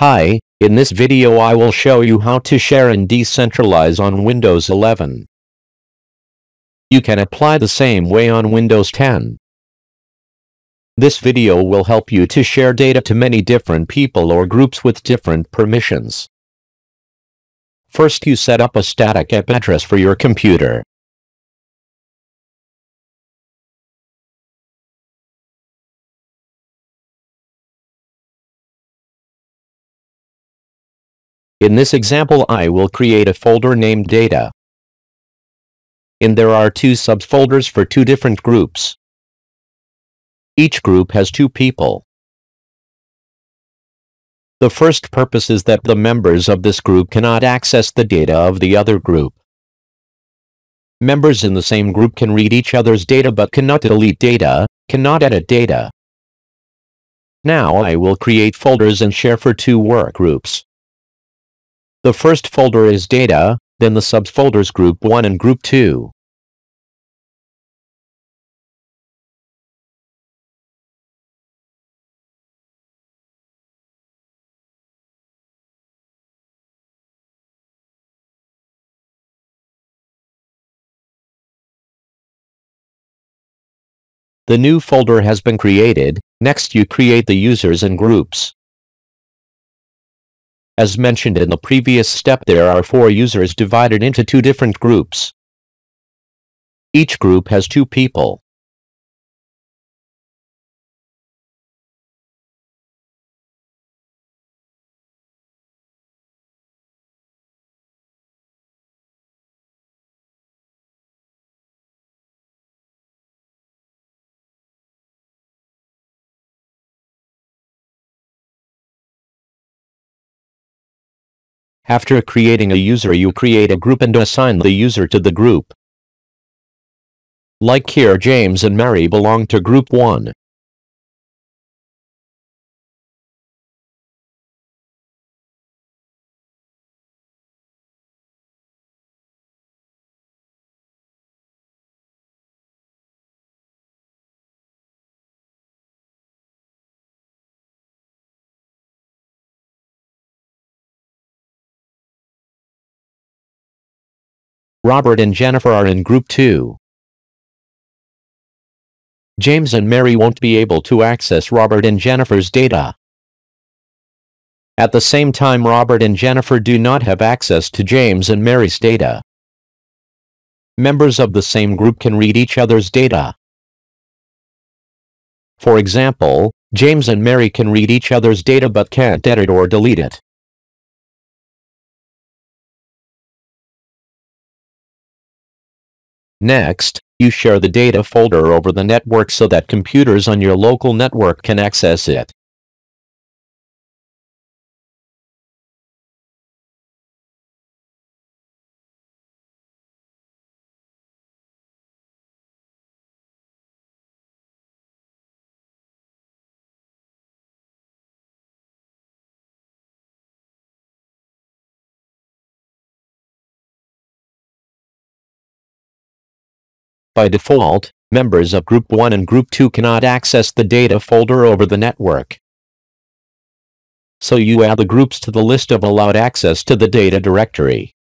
Hi, in this video I will show you how to share and decentralize on Windows 11. You can apply the same way on Windows 10. This video will help you to share data to many different people or groups with different permissions. First you set up a static IP address for your computer. In this example I will create a folder named Data. In there are two subfolders for two different groups. Each group has two people. The first purpose is that the members of this group cannot access the data of the other group. Members in the same group can read each other's data but cannot delete data, cannot edit data. Now I will create folders and share for two work groups. The first folder is data, then the subfolders group 1 and group 2. The new folder has been created, next you create the users and groups. As mentioned in the previous step there are four users divided into two different groups. Each group has two people. After creating a user you create a group and assign the user to the group. Like here James and Mary belong to group 1. Robert and Jennifer are in group 2. James and Mary won't be able to access Robert and Jennifer's data. At the same time Robert and Jennifer do not have access to James and Mary's data. Members of the same group can read each other's data. For example, James and Mary can read each other's data but can't edit or delete it. Next, you share the data folder over the network so that computers on your local network can access it. By default, members of Group 1 and Group 2 cannot access the data folder over the network. So you add the groups to the list of allowed access to the data directory.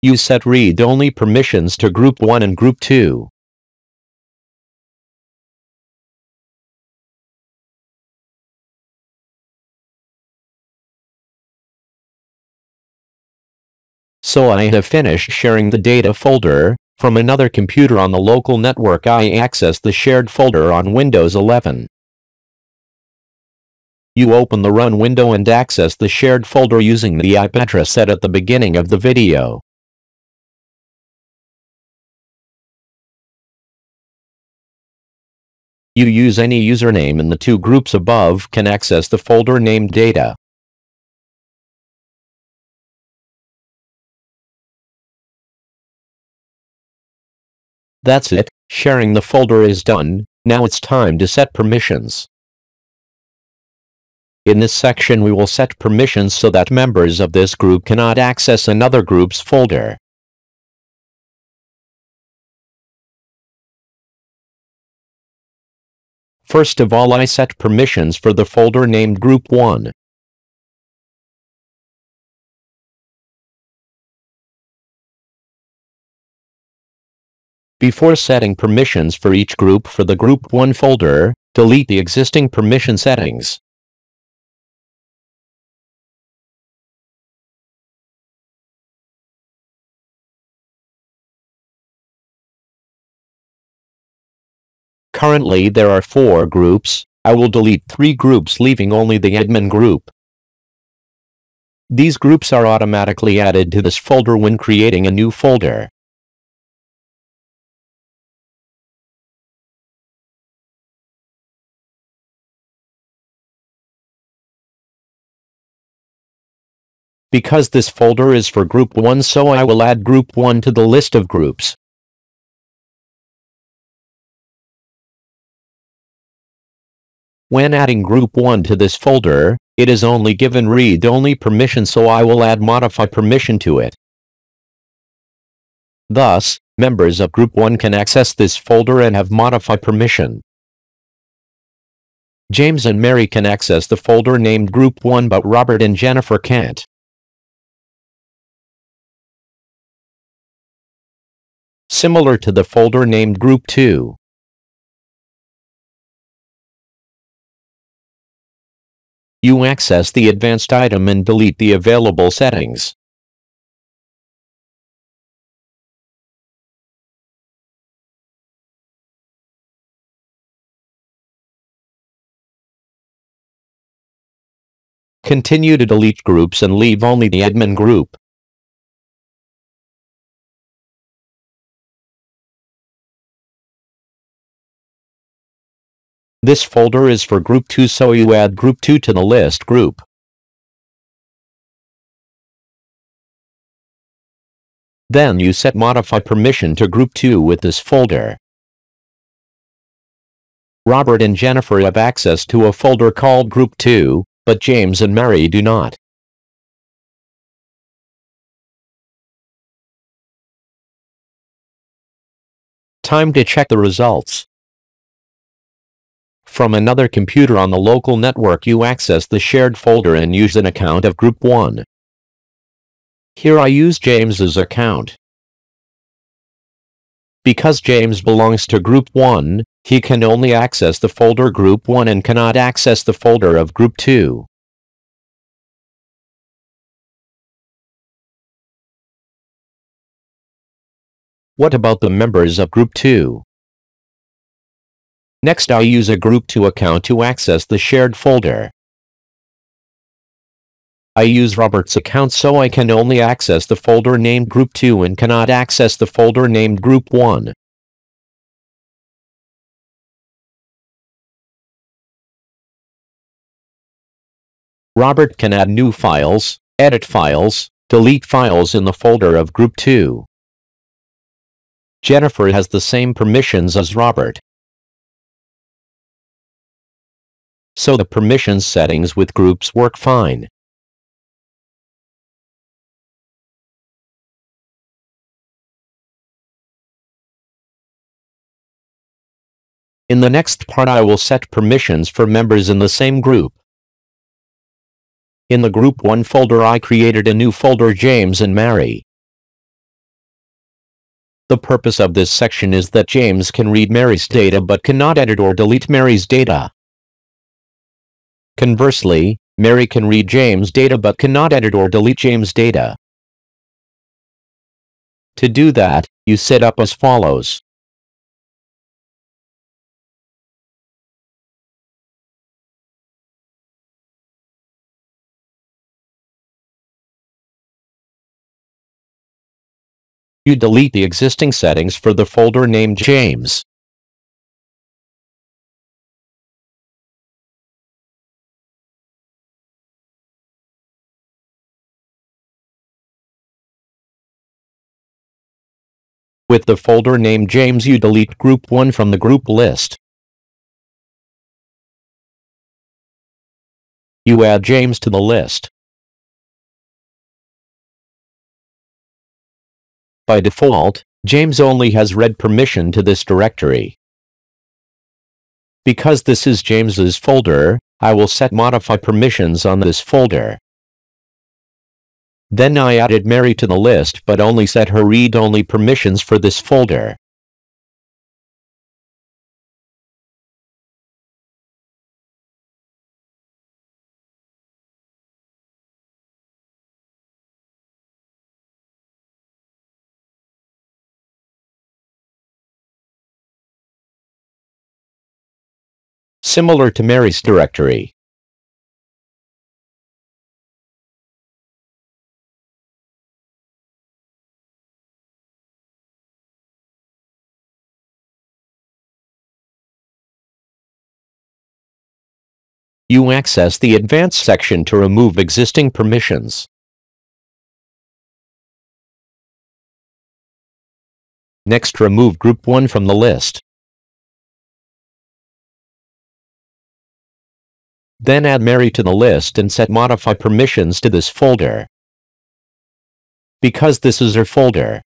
You set read-only permissions to Group 1 and Group 2. So I have finished sharing the data folder. From another computer on the local network I access the shared folder on Windows 11. You open the Run window and access the shared folder using the IP address set at the beginning of the video. You use any username in the two groups above can access the folder named data. That's it, sharing the folder is done, now it's time to set permissions. In this section we will set permissions so that members of this group cannot access another group's folder. First of all I set permissions for the folder named Group 1. Before setting permissions for each group for the Group 1 folder, delete the existing permission settings. Currently there are four groups, I will delete three groups leaving only the admin group. These groups are automatically added to this folder when creating a new folder. Because this folder is for group 1 so I will add group 1 to the list of groups. When adding group 1 to this folder, it is only given read-only permission so I will add modify permission to it. Thus, members of group 1 can access this folder and have modify permission. James and Mary can access the folder named group 1 but Robert and Jennifer can't. Similar to the folder named Group 2. You access the advanced item and delete the available settings. Continue to delete groups and leave only the admin group. This folder is for group 2 so you add group 2 to the list group. Then you set modify permission to group 2 with this folder. Robert and Jennifer have access to a folder called group 2, but James and Mary do not. Time to check the results. From another computer on the local network you access the shared folder and use an account of Group 1. Here I use James's account. Because James belongs to Group 1, he can only access the folder Group 1 and cannot access the folder of Group 2. What about the members of Group 2? Next I use a Group 2 account to access the shared folder. I use Robert's account so I can only access the folder named Group 2 and cannot access the folder named Group 1. Robert can add new files, edit files, delete files in the folder of Group 2. Jennifer has the same permissions as Robert. So the permissions settings with groups work fine. In the next part I will set permissions for members in the same group. In the Group 1 folder I created a new folder James and Mary. The purpose of this section is that James can read Mary's data but cannot edit or delete Mary's data. Conversely, Mary can read James' data but cannot edit or delete James' data. To do that, you set up as follows. You delete the existing settings for the folder named James. With the folder named James you delete group 1 from the group list. You add James to the list. By default, James only has read permission to this directory. Because this is James's folder, I will set modify permissions on this folder. Then I added Mary to the list but only set her read-only permissions for this folder. Similar to Mary's directory. You access the Advanced section to remove existing permissions. Next remove Group 1 from the list. Then add Mary to the list and set modify permissions to this folder. Because this is her folder.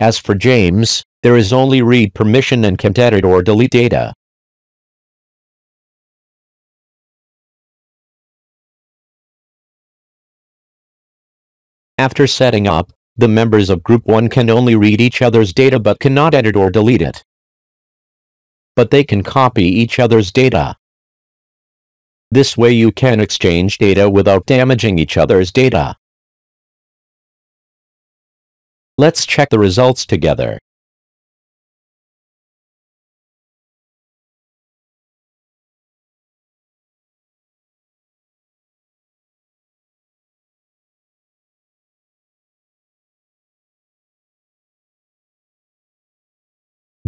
As for James, there is only read permission and can't edit or delete data. After setting up, the members of Group 1 can only read each other's data but cannot edit or delete it. But they can copy each other's data. This way you can exchange data without damaging each other's data. Let's check the results together.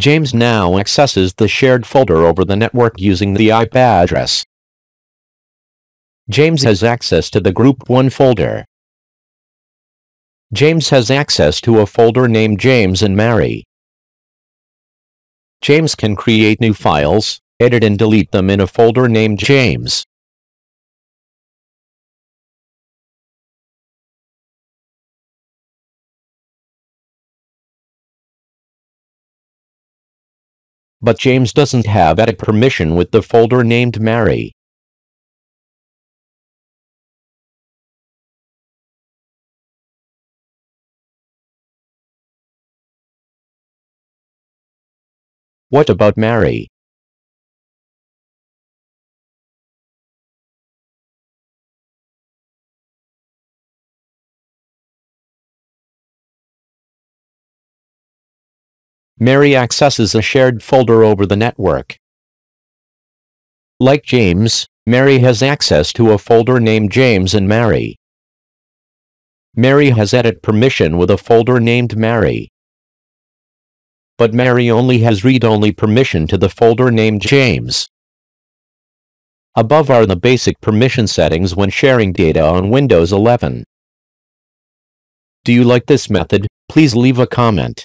James now accesses the shared folder over the network using the IP address. James has access to the Group 1 folder. James has access to a folder named James and Mary. James can create new files, edit and delete them in a folder named James. But James doesn't have edit permission with the folder named Mary. What about Mary? Mary accesses a shared folder over the network. Like James, Mary has access to a folder named James and Mary. Mary has edit permission with a folder named Mary. But Mary only has read-only permission to the folder named James. Above are the basic permission settings when sharing data on Windows 11. Do you like this method? Please leave a comment.